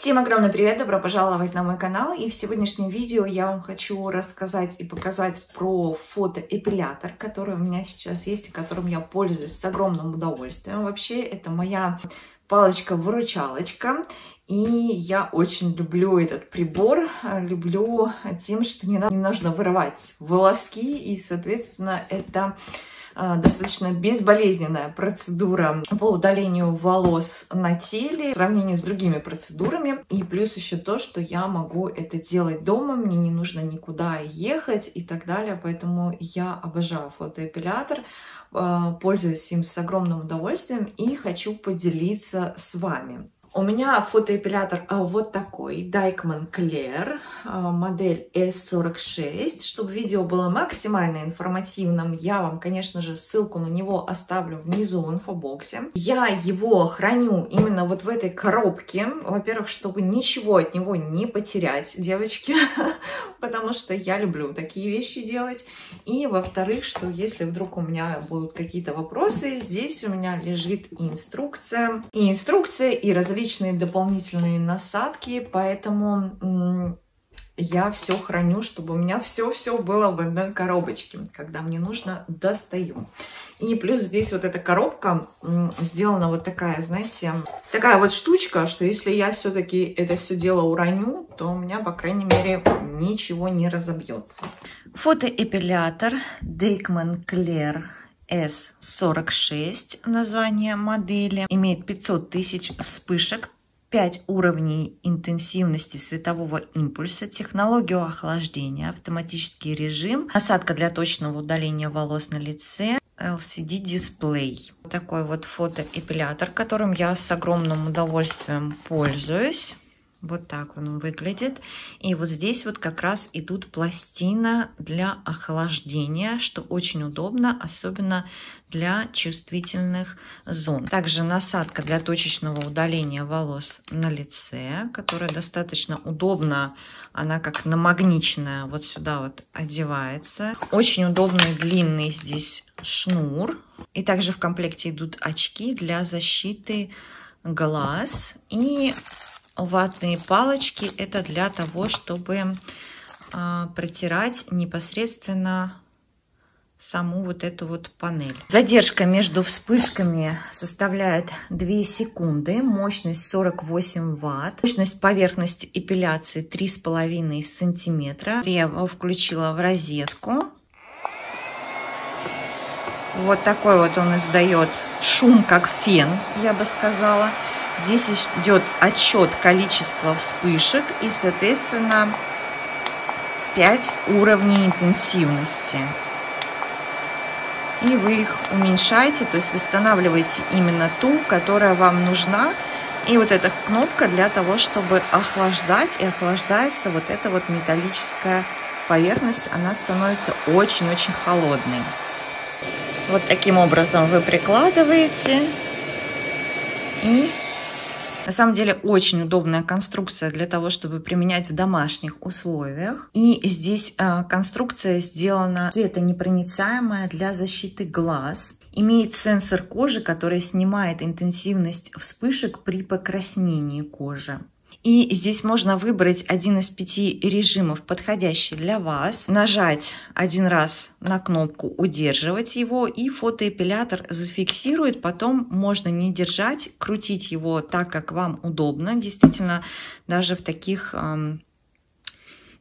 Всем огромный привет, добро пожаловать на мой канал. И в сегодняшнем видео я вам хочу рассказать и показать про фотоэпилятор, который у меня сейчас есть и которым я пользуюсь с огромным удовольствием. Вообще, это моя палочка-выручалочка. И я очень люблю этот прибор, люблю тем, что не нужно вырывать волоски, и, соответственно, это достаточно безболезненная процедура по удалению волос на теле в сравнении с другими процедурами. И плюс еще то, что я могу это делать дома, мне не нужно никуда ехать и так далее. Поэтому я обожаю фотоэпилятор, а, пользуюсь им с огромным удовольствием и хочу поделиться с вами. У меня фотоэпилятор а, вот такой, Claire, а, модель S46. Чтобы видео было максимально информативным, я вам, конечно же, ссылку на него оставлю внизу в инфобоксе. Я его храню именно вот в этой коробке. Во-первых, чтобы ничего от него не потерять, девочки, потому что я люблю такие вещи делать. И, во-вторых, что если вдруг у меня будут какие-то вопросы, здесь у меня лежит инструкция. И инструкция, и различные различные дополнительные насадки, поэтому я все храню, чтобы у меня все-все было в одной коробочке. Когда мне нужно, достаю. И плюс здесь вот эта коробка сделана вот такая, знаете, такая вот штучка, что если я все-таки это все дело уроню, то у меня, по крайней мере, ничего не разобьется. Фотоэпилятор Дейкман Клер S46 название модели. Имеет 500 тысяч вспышек, 5 уровней интенсивности светового импульса, технологию охлаждения, автоматический режим, насадка для точного удаления волос на лице, LCD-дисплей. Такой вот фотоэпилятор, которым я с огромным удовольствием пользуюсь. Вот так он выглядит. И вот здесь вот как раз идут пластина для охлаждения, что очень удобно, особенно для чувствительных зон. Также насадка для точечного удаления волос на лице, которая достаточно удобна. Она как намагниченная вот сюда вот одевается. Очень удобный длинный здесь шнур. И также в комплекте идут очки для защиты глаз. И ватные палочки это для того, чтобы а, протирать непосредственно саму вот эту вот панель. Задержка между вспышками составляет 2 секунды, мощность 48 ватт, мощность поверхности эпиляции 3,5 сантиметра. Я его включила в розетку. Вот такой вот он издает шум, как фен, я бы сказала. Здесь идет отчет количества вспышек и, соответственно, 5 уровней интенсивности. И вы их уменьшаете, то есть восстанавливаете именно ту, которая вам нужна. И вот эта кнопка для того, чтобы охлаждать, и охлаждается вот эта вот металлическая поверхность, она становится очень-очень холодной. Вот таким образом вы прикладываете и на самом деле очень удобная конструкция для того, чтобы применять в домашних условиях. И здесь э, конструкция сделана светонепроницаемая для защиты глаз. Имеет сенсор кожи, который снимает интенсивность вспышек при покраснении кожи. И здесь можно выбрать один из пяти режимов, подходящий для вас. Нажать один раз на кнопку «Удерживать его» и фотоэпилятор зафиксирует. Потом можно не держать, крутить его так, как вам удобно. Действительно, даже в таких эм,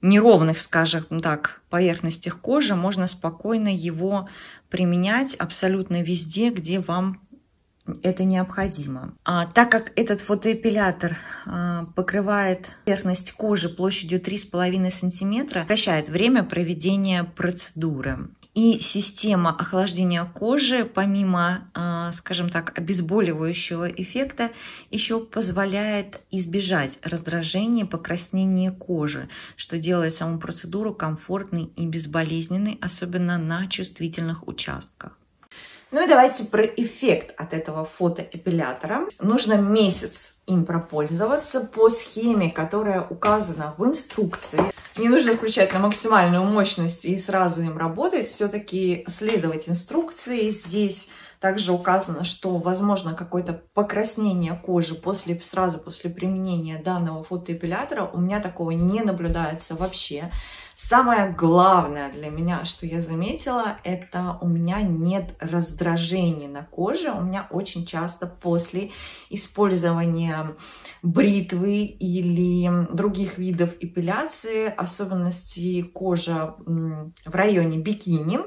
неровных, скажем так, поверхностях кожи можно спокойно его применять абсолютно везде, где вам это необходимо. А, так как этот фотоэпилятор а, покрывает поверхность кожи площадью 3,5 см, сокращает время проведения процедуры. И система охлаждения кожи, помимо, а, скажем так, обезболивающего эффекта, еще позволяет избежать раздражения, покраснения кожи, что делает саму процедуру комфортной и безболезненной, особенно на чувствительных участках. Ну и давайте про эффект от этого фотоэпилятора. Нужно месяц им пропользоваться по схеме, которая указана в инструкции. Не нужно включать на максимальную мощность и сразу им работать. Все-таки следовать инструкции. Здесь Также указано, что возможно какое-то покраснение кожи после, сразу после применения данного фотоэпилятора. У меня такого не наблюдается вообще. Самое главное для меня, что я заметила, это у меня нет раздражения на коже. У меня очень часто после использования бритвы или других видов эпиляции, особенности кожи в районе бикини,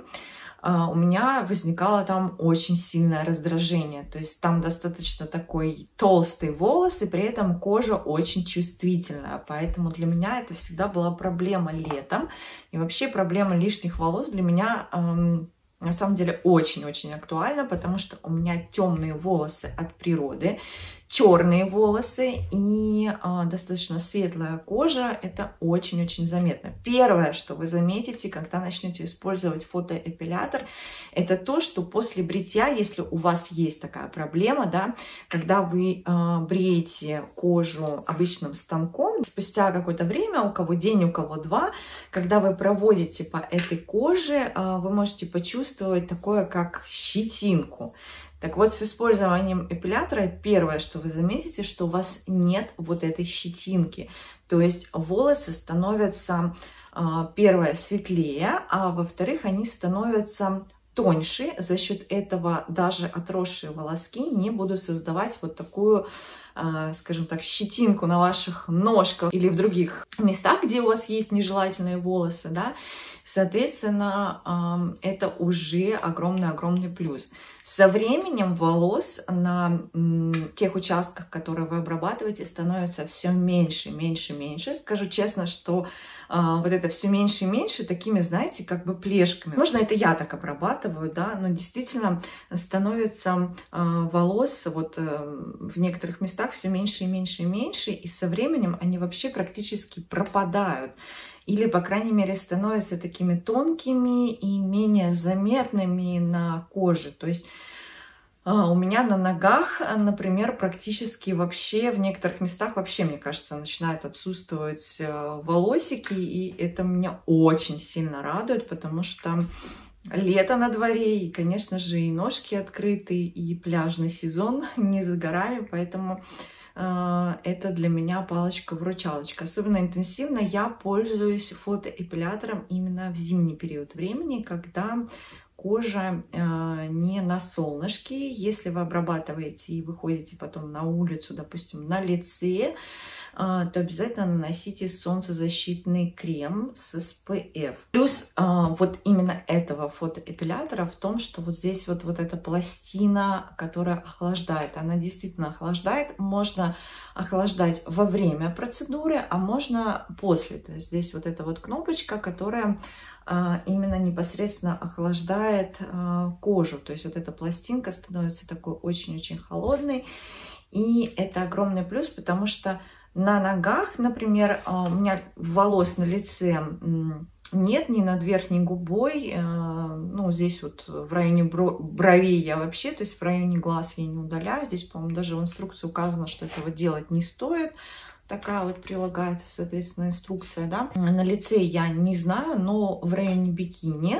у меня возникало там очень сильное раздражение. То есть там достаточно такой толстый волос, и при этом кожа очень чувствительная. Поэтому для меня это всегда была проблема летом. И вообще проблема лишних волос для меня на самом деле очень-очень актуальна, потому что у меня темные волосы от природы черные волосы и э, достаточно светлая кожа, это очень-очень заметно. Первое, что вы заметите, когда начнете использовать фотоэпилятор, это то, что после бритья, если у вас есть такая проблема, да, когда вы э, бреете кожу обычным станком, спустя какое-то время, у кого день, у кого два, когда вы проводите по этой коже, э, вы можете почувствовать такое, как щетинку. Так вот, с использованием эпилятора первое, что вы заметите, что у вас нет вот этой щетинки. То есть волосы становятся, а, первое, светлее, а во-вторых, они становятся тоньше. За счет этого даже отросшие волоски не будут создавать вот такую, а, скажем так, щетинку на ваших ножках или в других местах, где у вас есть нежелательные волосы, да. Соответственно, это уже огромный-огромный плюс. Со временем волос на тех участках, которые вы обрабатываете, становится все меньше, меньше, меньше. Скажу честно, что а, вот это все меньше и меньше такими, знаете, как бы плешками. Можно это я так обрабатываю, да, но действительно становится а, волос вот э, в некоторых местах все меньше и меньше и меньше, и со временем они вообще практически пропадают или, по крайней мере, становятся такими тонкими и менее заметными на коже. То есть у меня на ногах, например, практически вообще в некоторых местах вообще, мне кажется, начинают отсутствовать э, волосики, и это меня очень сильно радует, потому что лето на дворе, и, конечно же, и ножки открыты, и пляжный сезон не за горами, поэтому а, это для меня палочка-вручалочка. Особенно интенсивно я пользуюсь фотоэпилятором именно в зимний период времени, когда кожа э, не на солнышке. Если вы обрабатываете и выходите потом на улицу, допустим, на лице, а, то обязательно наносите солнцезащитный крем с SPF. Плюс а, вот именно этого фотоэпилятора в том, что вот здесь вот, вот эта пластина, которая охлаждает, она действительно охлаждает. Можно охлаждать во время процедуры, а можно после. То есть здесь вот эта вот кнопочка, которая именно непосредственно охлаждает кожу. То есть вот эта пластинка становится такой очень-очень холодной. И это огромный плюс, потому что на ногах, например, а, у меня волос на лице нет ни над верхней губой, ну, здесь вот в районе бровей я вообще, то есть в районе глаз я не удаляю. Здесь, по-моему, даже в инструкции указано, что этого делать не стоит. Такая вот прилагается, соответственно, инструкция, да. На лице я не знаю, но в районе бикини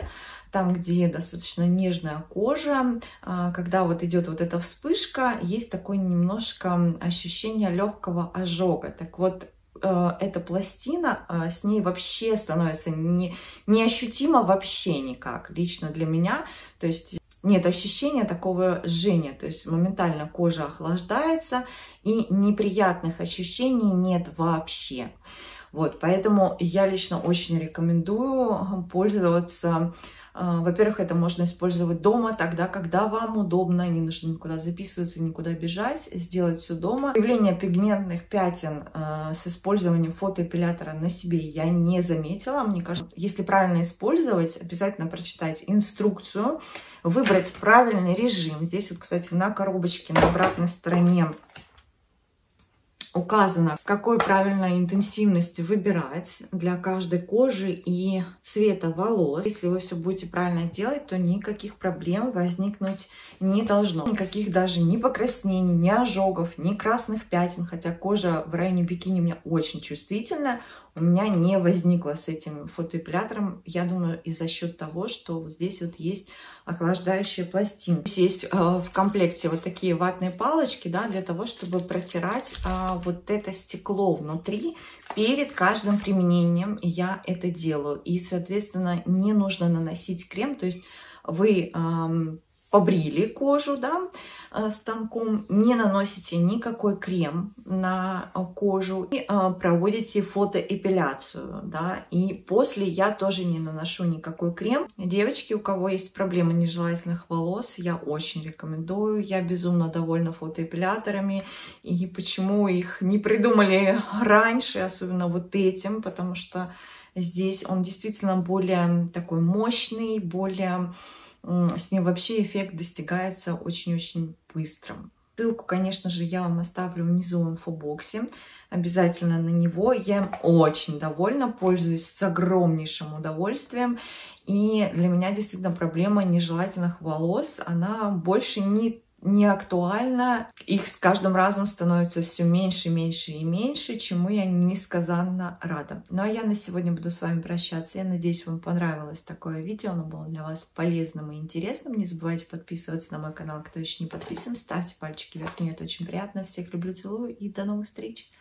там, где достаточно нежная кожа, а, когда вот идет вот эта вспышка, есть такое немножко ощущение легкого ожога. Так вот, э, эта пластина, э, с ней вообще становится не, неощутимо вообще никак, лично для меня. То есть нет ощущения такого жжения, то есть моментально кожа охлаждается, и неприятных ощущений нет вообще. Вот, поэтому я лично очень рекомендую пользоваться во-первых, это можно использовать дома, тогда, когда вам удобно, не нужно никуда записываться, никуда бежать, сделать все дома. Появление пигментных пятен а, с использованием фотоэпилятора на себе я не заметила. Мне кажется, если правильно использовать, обязательно прочитать инструкцию, выбрать правильный режим. Здесь вот, кстати, на коробочке на обратной стороне указано, какой правильной интенсивности выбирать для каждой кожи и цвета волос. Если вы все будете правильно делать, то никаких проблем возникнуть не должно. Никаких даже ни покраснений, ни ожогов, ни красных пятен, хотя кожа в районе бикини у меня очень чувствительная, у меня не возникло с этим фотоэпилятором. Я думаю, и за счет того, что вот здесь вот есть охлаждающая пластинка. Здесь есть э, в комплекте вот такие ватные палочки, да, для того, чтобы протирать э, вот это стекло внутри перед каждым применением. Я это делаю. И, соответственно, не нужно наносить крем. То есть вы э, побрили кожу, да, Э, станком, не наносите никакой крем на э, кожу и э, проводите фотоэпиляцию, да, и после я тоже не наношу никакой крем. Девочки, у кого есть проблемы нежелательных волос, я очень рекомендую, я безумно довольна фотоэпиляторами, и почему их не придумали раньше, особенно вот этим, потому что здесь он действительно более такой мощный, более с ним вообще эффект достигается очень-очень быстро. Ссылку, конечно же, я вам оставлю внизу в инфобоксе. Обязательно на него. Я очень довольна, пользуюсь с огромнейшим удовольствием. И для меня действительно проблема нежелательных волос, она больше не не актуально. Их с каждым разом становится все меньше, меньше и меньше, чему я несказанно рада. Ну а я на сегодня буду с вами прощаться. Я надеюсь, вам понравилось такое видео. Оно было для вас полезным и интересным. Не забывайте подписываться на мой канал, кто еще не подписан. Ставьте пальчики вверх, мне это очень приятно. Всех люблю, целую и до новых встреч!